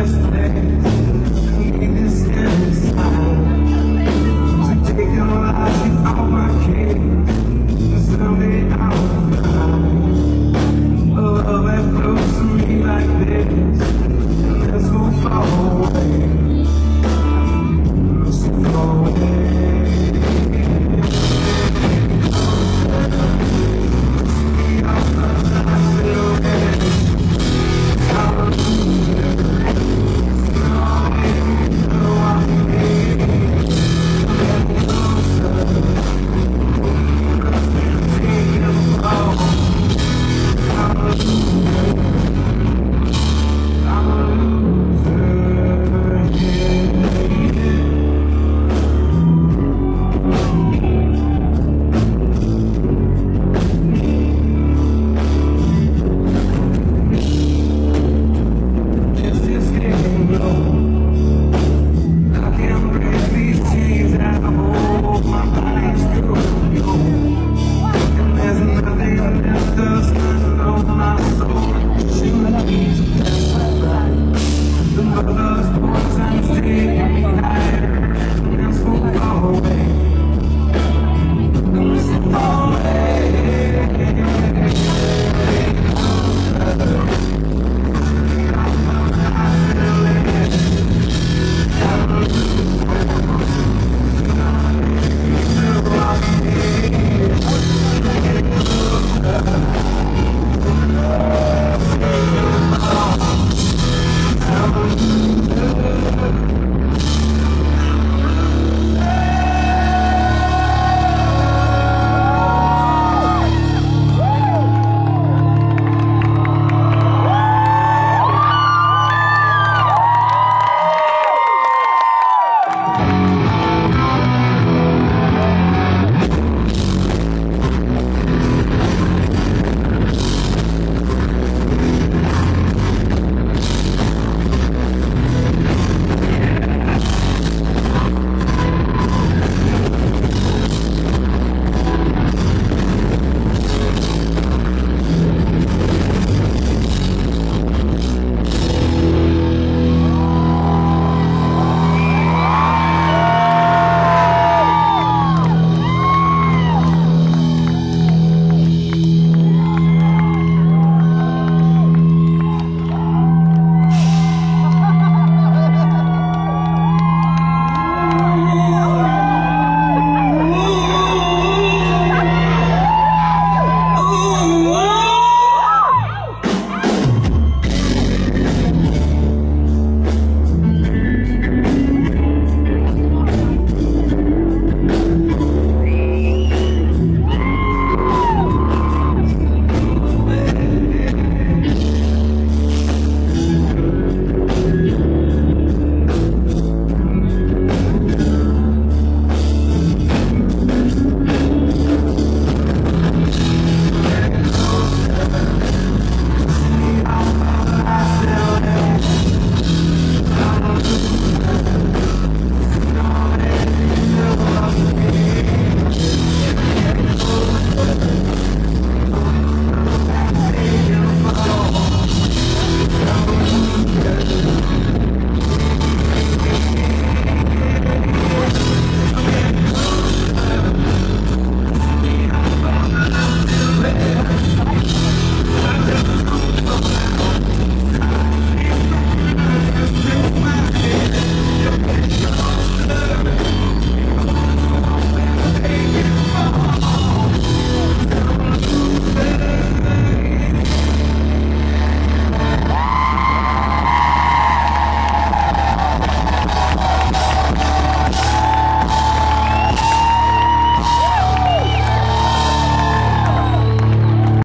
yesterday.